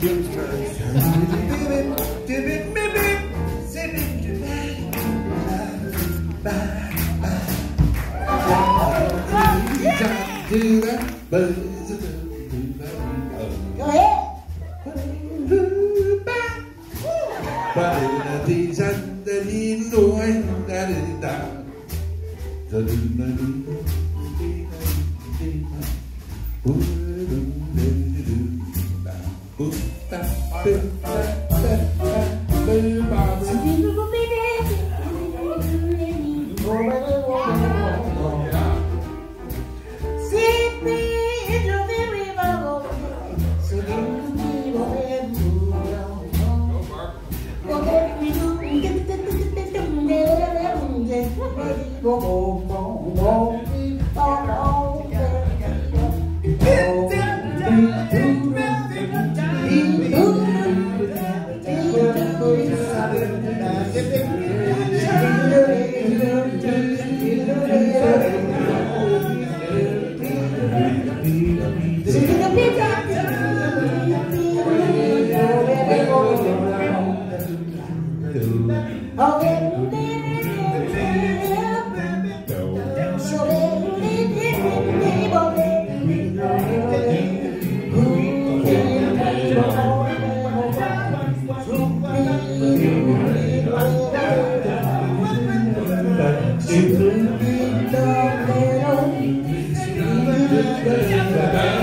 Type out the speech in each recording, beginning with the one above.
Now it's Jim's turn. Go ahead. See me in your very mouth. See me,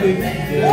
Yeah.